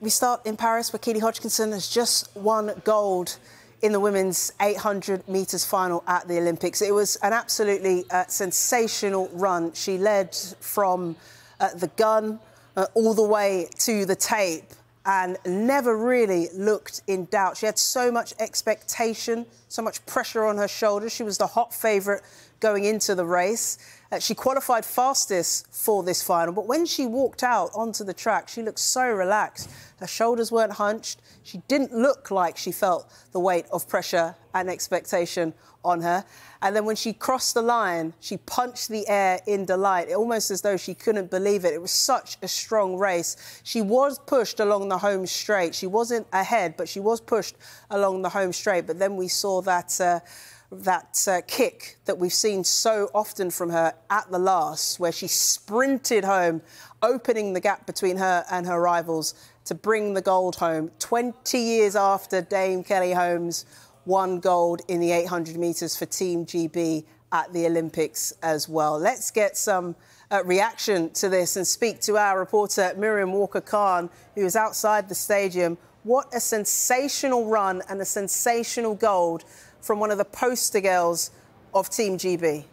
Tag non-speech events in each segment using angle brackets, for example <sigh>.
we start in Paris, where Keely Hodgkinson has just won gold in the women's 800 metres final at the Olympics. It was an absolutely uh, sensational run. She led from uh, the gun uh, all the way to the tape and never really looked in doubt. She had so much expectation, so much pressure on her shoulders. She was the hot favourite going into the race. Uh, she qualified fastest for this final, but when she walked out onto the track, she looked so relaxed. Her shoulders weren't hunched. She didn't look like she felt the weight of pressure and expectation on her. And then when she crossed the line, she punched the air in delight, almost as though she couldn't believe it. It was such a strong race. She was pushed along the home straight. She wasn't ahead, but she was pushed along the home straight. But then we saw that. Uh, that uh, kick that we've seen so often from her at the last, where she sprinted home, opening the gap between her and her rivals to bring the gold home. 20 years after Dame Kelly Holmes won gold in the 800 metres for Team GB at the Olympics as well. Let's get some uh, reaction to this and speak to our reporter Miriam Walker Khan, who is outside the stadium. What a sensational run and a sensational gold from one of the poster girls of Team GB.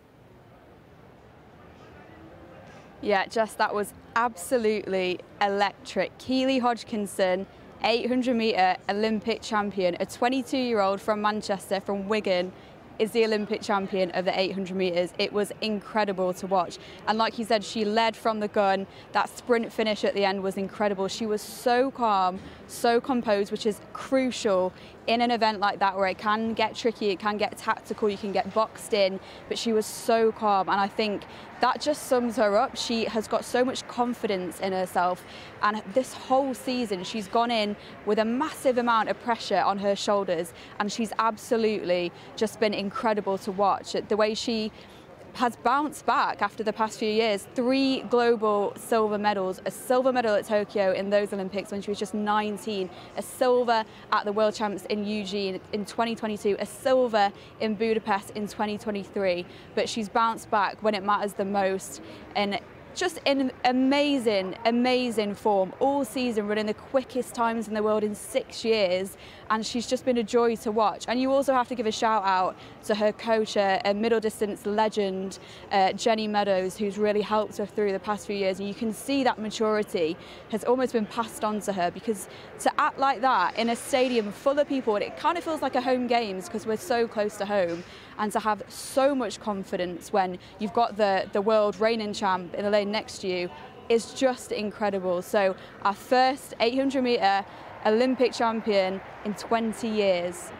Yeah, just that was absolutely electric. Keely Hodgkinson, 800 metre Olympic champion, a 22 year old from Manchester, from Wigan, is the Olympic champion of the 800 metres. It was incredible to watch. And like you said, she led from the gun. That sprint finish at the end was incredible. She was so calm, so composed, which is crucial in an event like that where it can get tricky, it can get tactical, you can get boxed in, but she was so calm and I think that just sums her up. She has got so much confidence in herself and this whole season she's gone in with a massive amount of pressure on her shoulders and she's absolutely just been incredible to watch. The way she has bounced back after the past few years. Three global silver medals, a silver medal at Tokyo in those Olympics when she was just 19, a silver at the World Champs in Eugene in 2022, a silver in Budapest in 2023. But she's bounced back when it matters the most. And just in amazing, amazing form all season, running the quickest times in the world in six years. And she's just been a joy to watch. And you also have to give a shout out to her coach, a, middle distance legend, uh, Jenny Meadows, who's really helped her through the past few years. And you can see that maturity has almost been passed on to her because to act like that in a stadium full of people, it kind of feels like a home games because we're so close to home and to have so much confidence when you've got the, the world reigning champ in the lane next to you is just incredible. So our first 800 metre Olympic champion in 20 years.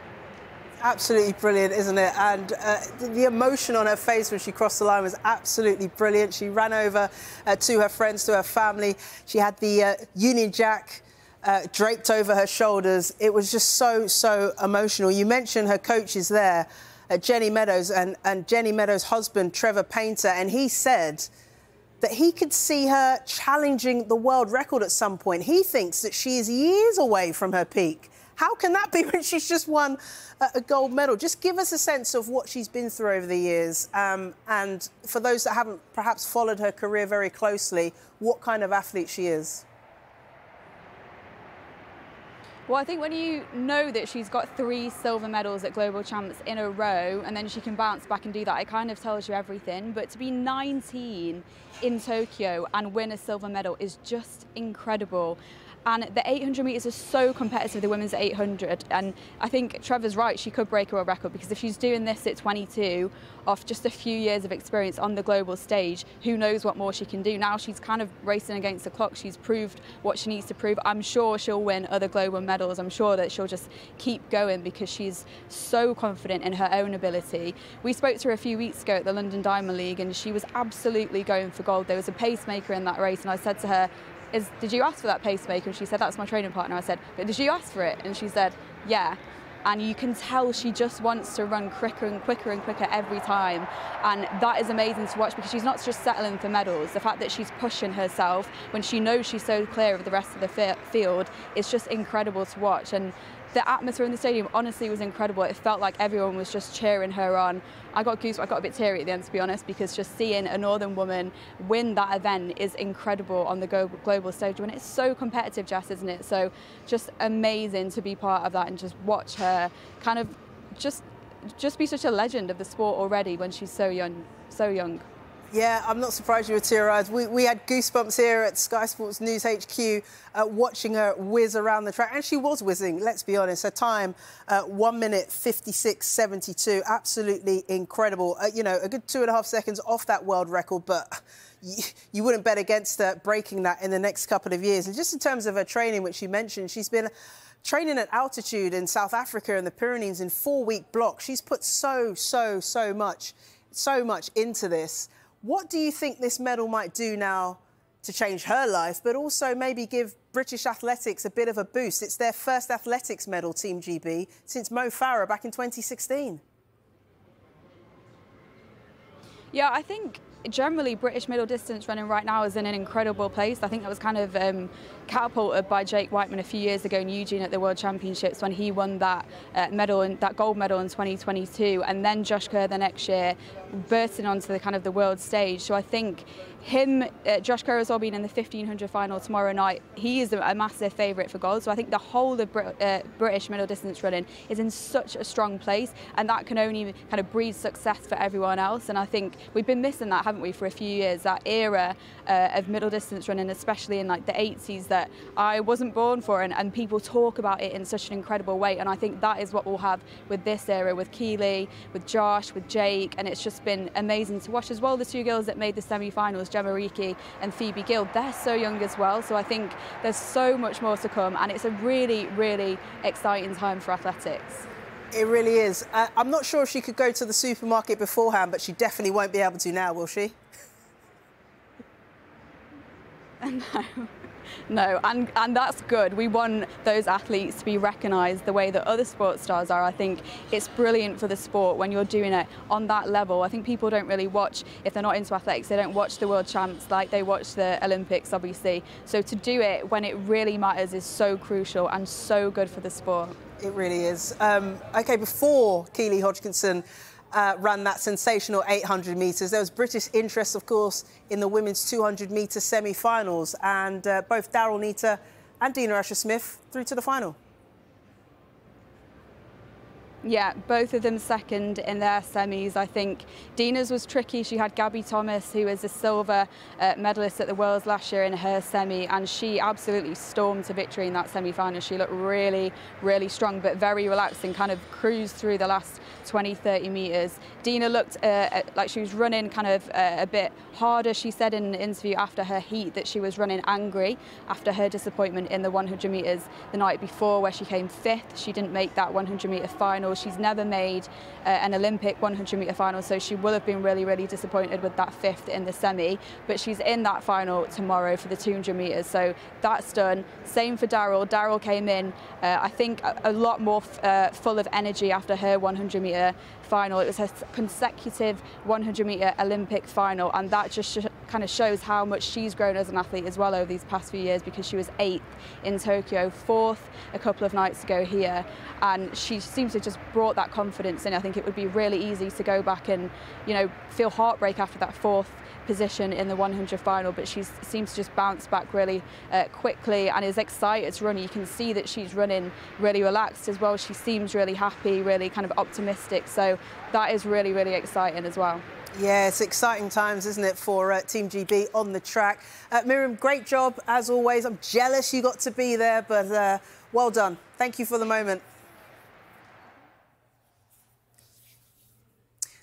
Absolutely brilliant, isn't it? And uh, the emotion on her face when she crossed the line was absolutely brilliant. She ran over uh, to her friends, to her family. She had the uh, Union Jack uh, draped over her shoulders. It was just so, so emotional. You mentioned her coaches there uh, Jenny Meadows and, and Jenny Meadows' husband, Trevor Painter, and he said that he could see her challenging the world record at some point. He thinks that she is years away from her peak. How can that be <laughs> when she's just won a, gold medal? Just give us a sense of what she's been through over the years. Um, and for those that haven't perhaps followed her career very closely, what kind of athlete she is. Well, I think when you know that she's got three silver medals at global champs in a row and then she can bounce back and do that, it kind of tells you everything. But to be 19 in Tokyo and win a silver medal is just incredible. And the 800 metres is so competitive, the women's 800. And I think Trevor's right, she could break a world record because if she's doing this at 22, off just a few years of experience on the global stage, who knows what more she can do. Now she's kind of racing against the clock. She's proved what she needs to prove. I'm sure she'll win other global medals. I'm sure that she'll just keep going because she's so confident in her own ability. We spoke to her a few weeks ago at the London Diamond League and she was absolutely going for gold. There was a pacemaker in that race and I said to her, is, did you ask for that pacemaker? And she said, that's my training partner. I said, but did you ask for it? And she said, yeah. And you can tell she just wants to run quicker and quicker and quicker every time. And that is amazing to watch because she's not just settling for medals. The fact that she's pushing herself when she knows she's so clear of the rest of the field is just incredible to watch. And the atmosphere in the stadium honestly was incredible. It felt like everyone was just cheering her on. I got goosebumps. I got a bit teary at the end, to be honest, because just seeing a Northern woman win that event is incredible on the global stage. When it's so competitive, Jess, isn't it? So just amazing to be part of that and just watch her kind of just just be such a legend of the sport already when she's so young, so young. Yeah, I'm not surprised you were tear-eyed. We, we had goosebumps here at Sky Sports News HQ uh, watching her whiz around the track. And she was whizzing, let's be honest. Her time, uh, 1 minute 56.72. Absolutely incredible. Uh, you know, a good two and a half seconds off that world record, but you, wouldn't bet against her breaking that in the next couple of years. And just in terms of her training, which you mentioned, she's been training at altitude in South Africa and the Pyrenees in four-week blocks. She's put so, so, so much, so much into this. What do you think this medal might do now to change her life, but also maybe give British athletics a bit of a boost? It's their first athletics medal, Team GB, since Mo Farah back in 2016. Yeah, I think generally British middle distance running right now is in an incredible place. I think that was kind of um, catapulted by Jake Wightman a few years ago in Eugene at the World Championships when he won that uh, medal and that gold medal in 2022, and then Josh Kerr the next year bursting onto the kind of the world stage. So I think him, uh, Josh Kerr has all been in the 1500 final tomorrow night. He is a, a massive favourite for gold. So I think the whole of Brit uh, British middle distance running is in such a strong place, and that can only kind of breed success for everyone else. And I think we've been missing that, haven't we, for a few years? That era uh, of middle distance running, especially in like the 80s, that I wasn't born for, and, and people talk about it in such an incredible way. And I think that is what we'll have with this era, with Keely, with Josh, with Jake, and it's just been amazing to watch as well. The two girls that made the semi-finals. Gemma Reekie and Phoebe Gill, they're so young as well. So I think there's so much more to come and it's a really, really exciting time for athletics. It really is. Uh, I'm not sure if she could go to the supermarket beforehand, but she definitely won't be able to now, will she? <laughs> no. No, and, and that's good. We want those athletes to be recognised the way that other sports stars are. I think it's brilliant for the sport when you're doing it on that level. I think people don't really watch, if they're not into athletics, they don't watch the world champs like they watch the Olympics, obviously. So to do it when it really matters is so crucial and so good for the sport. It really is. Um, OK, before Keely Hodgkinson uh, ran that sensational 800 metres. There was British interest, of course, in the women's 200 metre semi-finals, and uh, both Daryll Neita and Dina Asher-Smith through to the final. Yeah, both of them second in their semis. I think Dina's was tricky. She had Gabby Thomas, who was a silver uh, medalist at the Worlds last year in her semi, and she absolutely stormed to victory in that semi-final. She looked really, really strong, but very relaxed and kind of cruised through the last 20, 30 metres. Dina looked uh, like she was running kind of uh, a bit harder. She said in an interview after her heat that she was running angry after her disappointment in the 100 metres the night before, where she came fifth. She didn't make that 100 metre final. She's never made uh, an Olympic 100 metre final, so she will have been really, really disappointed with that fifth in the semi. But she's in that final tomorrow for the 200 metres, so that's done. Same for Daryll. Daryll came in, uh, I think, a, a lot more uh, full of energy after her 100 metre final. It was her consecutive 100 metre Olympic final, and that just kind of shows how much she's grown as an athlete as well over these past few years because she was eighth in Tokyo, fourth a couple of nights ago here, and she seems to just brought that confidence in. I think it would be really easy to go back and, you know, feel heartbreak after that fourth position in the 100 final, but she seems to just bounce back really uh, quickly and is excited to run. You can see that she's running really relaxed as well. She seems really happy, really kind of optimistic. So that is really, really exciting as well. Yeah, it's exciting times, isn't it, for uh, Team GB on the track. Uh, Miriam, great job as always. I'm jealous you got to be there, but uh, well done. Thank you for the moment.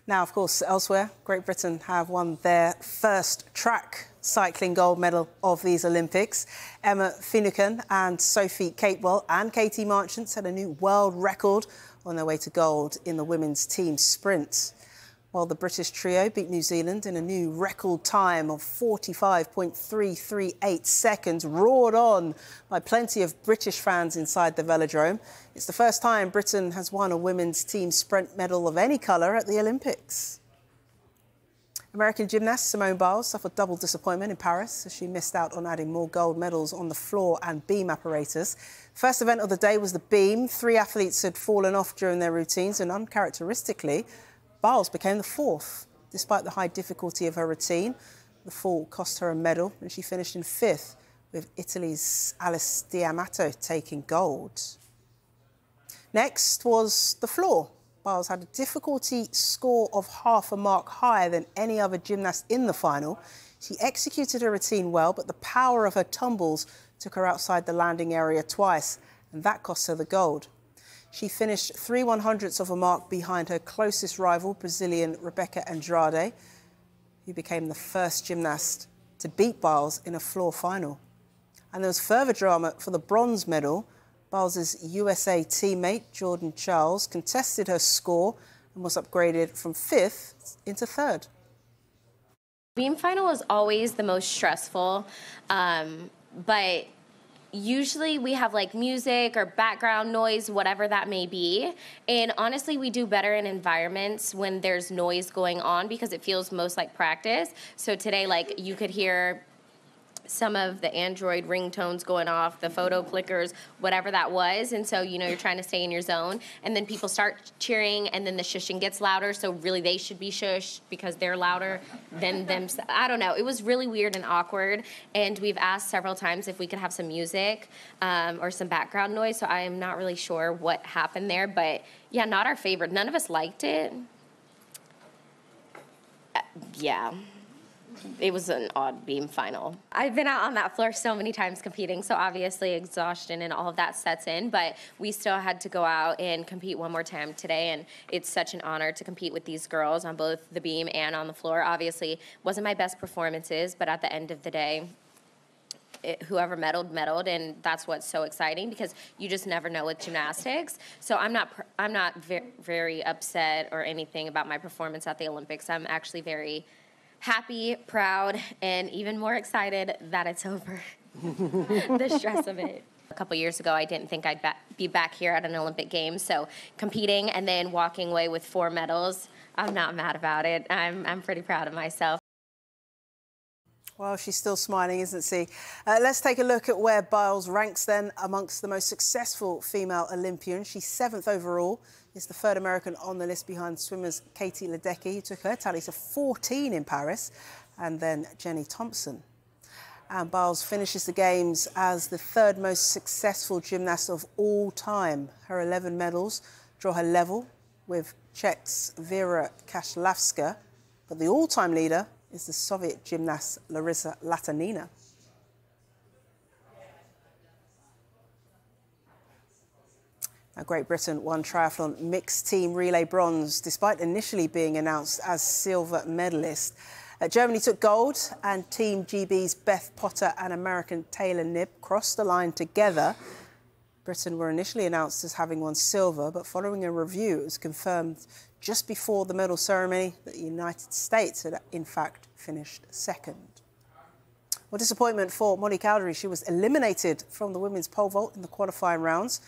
Now, of course, elsewhere, Great Britain have won their first track cycling gold medal of these Olympics. Emma Finucane and Sophie Capewell and Katie Marchant set a new world record on their way to gold in the women's team sprint while the British trio beat New Zealand in a new record time of 45.338 seconds, roared on by plenty of British fans inside the velodrome. It's the first time Britain has won a women's team sprint medal of any colour at the Olympics. American gymnast Simone Biles suffered double disappointment in Paris as she missed out on adding more gold medals on the floor and beam apparatus. First event of the day was the beam. Three athletes had fallen off during their routines, and uncharacteristically, Biles became the fourth. Despite the high difficulty of her routine, the fall cost her a medal, and she finished in fifth, with Italy's Alice D'Amato taking gold. Next was the floor. Biles had a difficulty score of half a mark higher than any other gymnast in the final. She executed her routine well, but the power of her tumbles took her outside the landing area twice, and that cost her the gold. She finished three one hundredths of a mark behind her closest rival, Brazilian Rebeca Andrade, who became the first gymnast to beat Biles in a floor final. And there was further drama for the bronze medal Biles's USA teammate, Jordan Chiles, contested her score and was upgraded from fifth into third. Beam final is always the most stressful, um, but usually we have like music or background noise, whatever that may be. And honestly, we do better in environments when there's noise going on because it feels most like practice. So today, like you could hear some of the Android ringtones going off, the photo clickers, whatever that was. And so, you know, you're trying to stay in your zone. And then people start cheering, and then the shushing gets louder. So, really, they should be shushed because they're louder than them. I don't know. It was really weird and awkward. And we've asked several times if we could have some music um, or some background noise. So, I am not really sure what happened there. But yeah, not our favorite. None of us liked it. Uh, yeah it was an odd beam final. I've been out on that floor so many times competing, so obviously exhaustion and all of that sets in, but we still had to go out and compete one more time today, and it's such an honor to compete with these girls on both the beam and on the floor. Obviously, wasn't my best performances, but at the end of the day, it, whoever medaled medaled and that's what's so exciting because you just never know with gymnastics so i'm not i'm not very, very upset or anything about my performance at the olympics i'm actually very happy, proud, and even more excited that it's over. <laughs> the stress of it. A couple years ago, I didn't think I'd be back here at an Olympic Games. So competing and then walking away with four medals, I'm not mad about it. I'm, I'm pretty proud of myself. Well, she's still smiling, isn't she? Uh, let's take a look at where Biles ranks then amongst the most successful female Olympians. She's seventh overall is the third American on the list behind swimmers Katie Ledecky, who took her tally to 14 in Paris, and then Jenny Thompson. And Biles finishes the Games as the third most successful gymnast of all time. Her 11 medals draw her level with Czech's Vera Caslavska, but the all-time leader is the Soviet gymnast Larissa Latynina. Great Britain won triathlon mixed team relay bronze despite initially being announced as silver medalist. Uh, Germany took gold and Team GB's Beth Potter and American Taylor Knibb crossed the line together. Britain were initially announced as having won silver, but following a review, it was confirmed just before the medal ceremony that the United States had in fact finished second. Well, disappointment for Molly Caudery. She was eliminated from the women's pole vault in the qualifying rounds.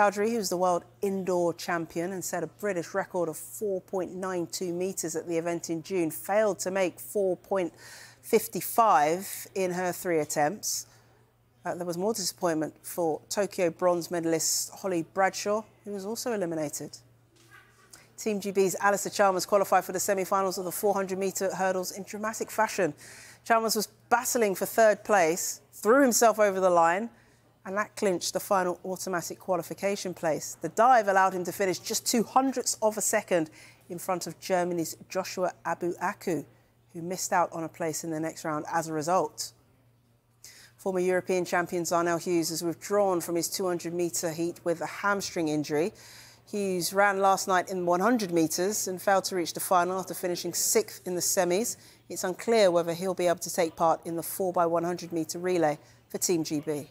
Caudery, who's the world indoor champion and set a British record of 4.92 metres at the event in June, failed to make 4.55 in her three attempts. Uh, there was more disappointment for Tokyo bronze medalist Holly Bradshaw, who was also eliminated. Team GB's Alastair Chalmers qualified for the semi-finals of the 400-metre hurdles in dramatic fashion. Chalmers was battling for third place, threw himself over the line, and that clinched the final automatic qualification place. The dive allowed him to finish just two hundredths of a second in front of Germany's Joshua Abuaku, who missed out on a place in the next round as a result. Former European champion Zharnel Hughes has withdrawn from his 200 metre heat with a hamstring injury. Hughes ran last night in 100 metres and failed to reach the final after finishing sixth in the semis. It's unclear whether he'll be able to take part in the 4x100 metre relay for Team GB.